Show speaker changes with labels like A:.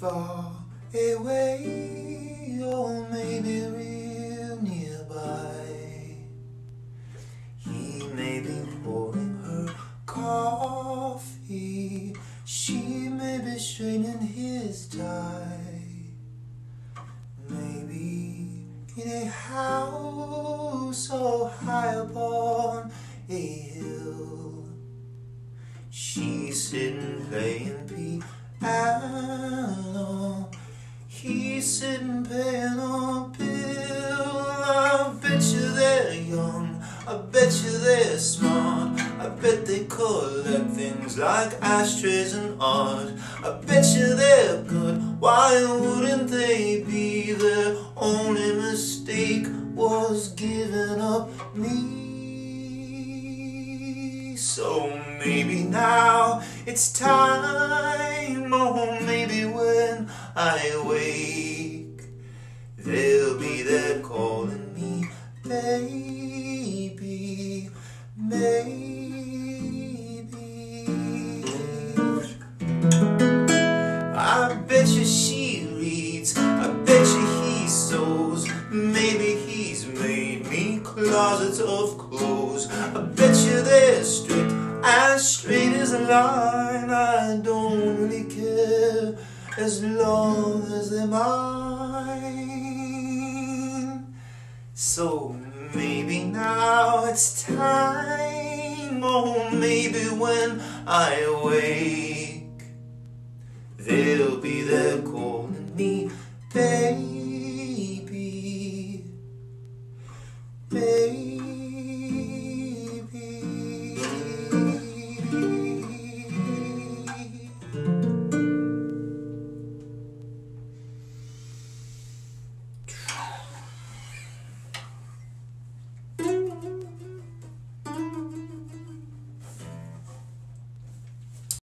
A: far away or maybe real nearby. He may be pouring her coffee. She may be straightening his tie. Maybe in a house so high upon a hill. She's sitting playing piano. Smart. I bet they collect things like ashtrays and art. I bet you they're good. Why wouldn't they be? Their only mistake was giving up me. So maybe now it's time, or maybe when I wake, maybe. I bet you she reads, I bet you he sews. Maybe he's made me closets of clothes. I bet you they're strict, as straight as a line. I don't really care as long as they're mine. So maybe now it's time, or maybe when I wake.